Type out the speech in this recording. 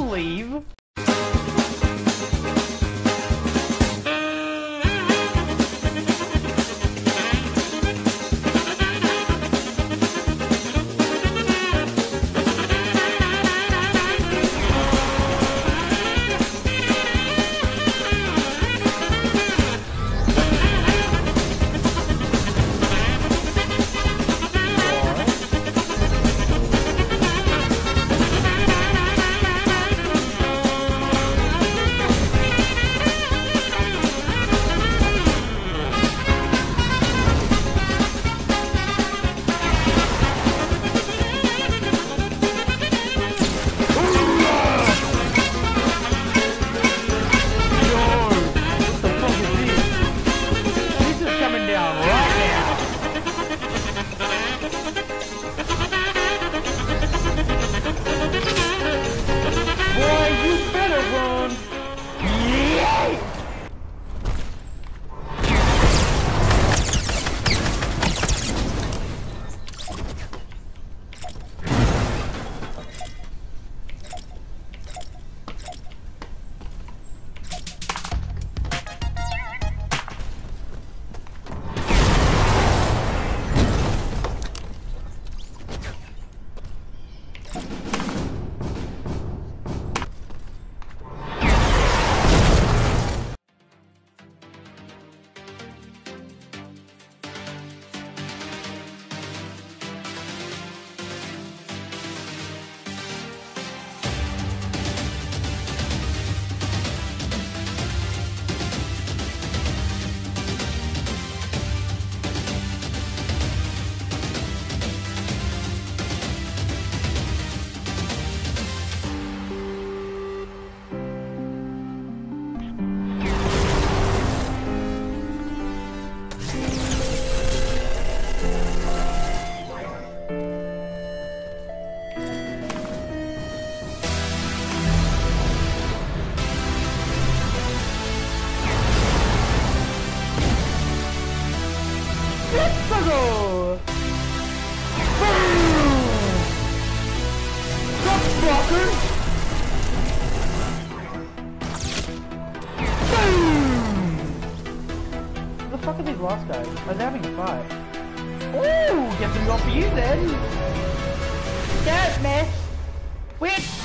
leave? Let's go! Boom! Stop, fucker! Boom! The fuck are these last guys? Are they having a fight? Ooh, get them off you then! Don't mess with